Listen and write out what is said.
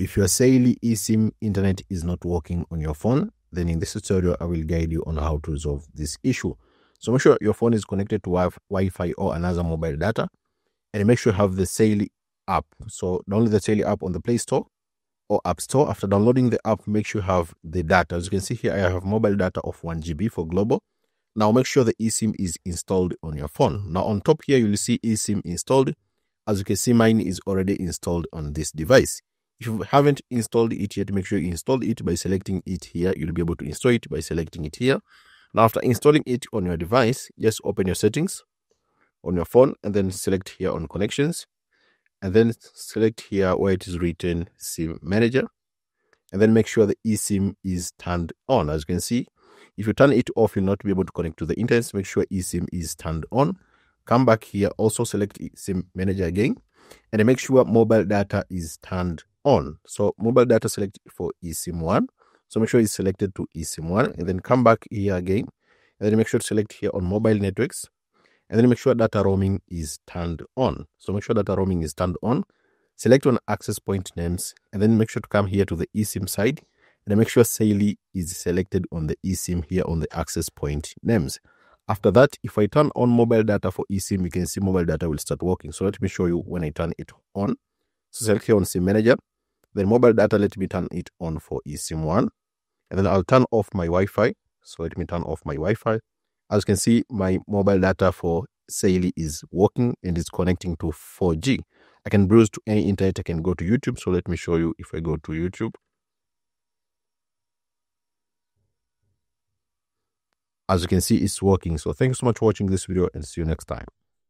If your Saily eSIM internet is not working on your phone, then in this tutorial, I will guide you on how to resolve this issue. So make sure your phone is connected to Wi-Fi or another mobile data and make sure you have the Saily app. So download the Saily app on the Play Store or App Store. After downloading the app, make sure you have the data. As you can see here, I have mobile data of 1 GB for global. Now make sure the eSIM is installed on your phone. Now on top here, you'll see eSIM installed. As you can see, mine is already installed on this device. If you haven't installed it yet, make sure you install it by selecting it here. You'll be able to install it by selecting it here. Now after installing it on your device, just open your settings on your phone and then select here on connections and then select here where it is written SIM manager and then make sure the eSIM is turned on. As you can see, if you turn it off, you'll not be able to connect to the internet. Make sure eSIM is turned on. Come back here, also select SIM manager again and make sure mobile data is turned on. So mobile data select for eSIM 1. So make sure it's selected to eSIM 1 and then come back here again and then make sure to select here on mobile networks and then make sure data roaming is turned on. So make sure data roaming is turned on. Select on access point names and then make sure to come here to the eSIM side and make sure Saily is selected on the eSIM here on the access point names. After that, if I turn on mobile data for eSIM, you can see mobile data will start working. So let me show you when I turn it on. So select here on SIM manager. Then mobile data, let me turn it on for eSIM 1. And then I'll turn off my Wi-Fi. So let me turn off my Wi-Fi. As you can see, my mobile data for Saily is working and it's connecting to 4G. I can browse to any internet. I can go to YouTube. So let me show you if I go to YouTube. As you can see, it's working. So thanks so much for watching this video and see you next time.